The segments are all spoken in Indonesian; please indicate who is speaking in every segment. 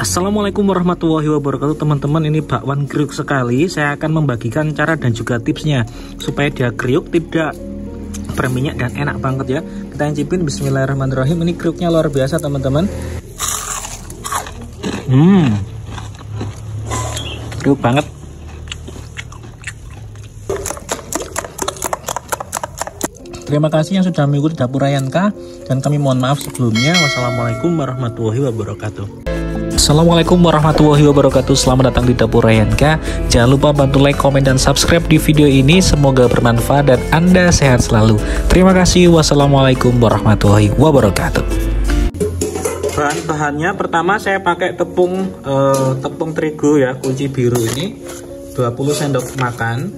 Speaker 1: Assalamualaikum warahmatullahi wabarakatuh teman-teman. Ini bakwan kriuk sekali. Saya akan membagikan cara dan juga tipsnya supaya dia kriuk tidak berminyak dan enak banget ya. Kita incipin bismillahirrahmanirrahim. Ini kriuknya luar biasa teman-teman. Hmm. Kriuk banget. Terima kasih yang sudah mengikuti dapur Ayanka dan kami mohon maaf sebelumnya. Wassalamualaikum warahmatullahi wabarakatuh. Assalamualaikum warahmatullahi wabarakatuh. Selamat datang di Dapur Rayanka. Jangan lupa bantu like, komen, dan subscribe di video ini. Semoga bermanfaat dan Anda sehat selalu. Terima kasih. Wassalamualaikum warahmatullahi wabarakatuh. Bahan-bahannya pertama saya pakai tepung uh, tepung terigu ya kunci biru ini. 20 sendok makan.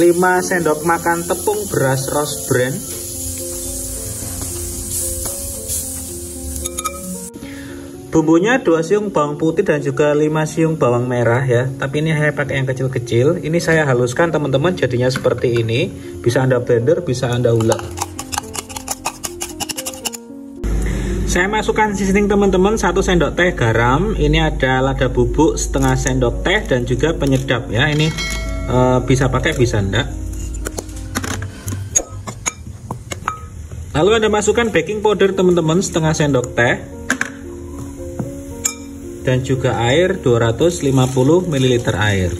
Speaker 1: 5 sendok makan tepung beras rose bran Bumbunya 2 siung bawang putih dan juga 5 siung bawang merah ya. Tapi ini saya pakai yang kecil-kecil. Ini saya haluskan teman-teman jadinya seperti ini. Bisa Anda blender, bisa Anda ulek. Saya masukkan seasoning teman-teman 1 sendok teh garam. Ini ada lada bubuk setengah sendok teh dan juga penyedap ya. Ini e, bisa pakai bisa enggak. Lalu Anda masukkan baking powder teman-teman setengah sendok teh dan juga air 250 ml air.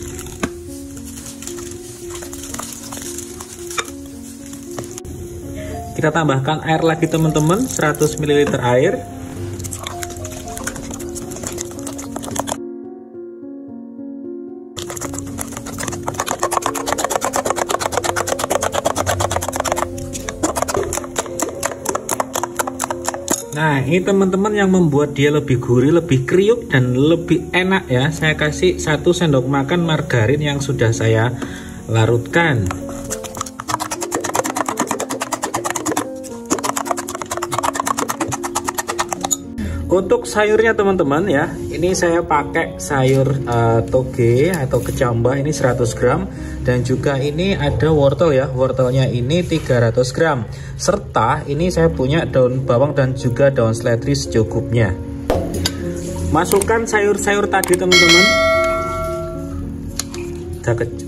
Speaker 1: Kita tambahkan air lagi teman-teman 100 ml air Nah ini teman-teman yang membuat dia lebih gurih, lebih kriuk dan lebih enak ya. Saya kasih satu sendok makan margarin yang sudah saya larutkan Untuk sayurnya teman-teman ya, ini saya pakai sayur uh, toge atau kecambah ini 100 gram dan juga ini ada wortel ya, wortelnya ini 300 gram. Serta ini saya punya daun bawang dan juga daun seledri secukupnya. Masukkan sayur-sayur tadi teman-teman.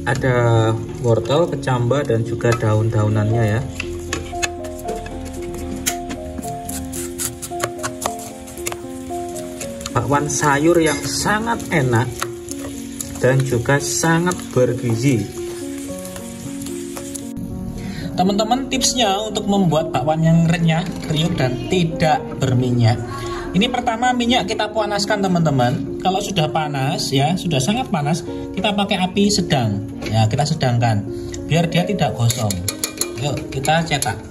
Speaker 1: Ada wortel, kecambah dan juga daun-daunannya ya. Bakwan sayur yang sangat enak dan juga sangat bergizi. Teman-teman tipsnya untuk membuat bakwan yang renyah, kriuk dan tidak berminyak. Ini pertama minyak kita panaskan teman-teman. Kalau sudah panas ya sudah sangat panas kita pakai api sedang. Ya kita sedangkan biar dia tidak gosong. Yuk kita cetak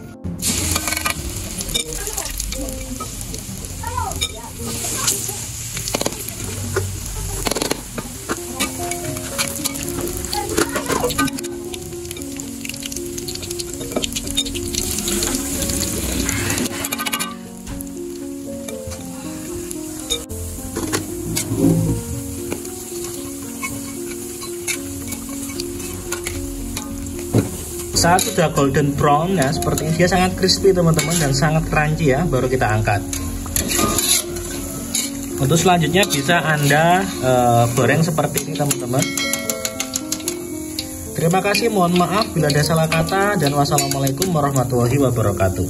Speaker 1: saat sudah golden brown ya seperti ini dia sangat crispy teman-teman dan sangat crunchy ya baru kita angkat. Untuk selanjutnya bisa anda uh, goreng seperti ini teman-teman. Terima kasih mohon maaf bila ada salah kata dan wassalamualaikum warahmatullahi wabarakatuh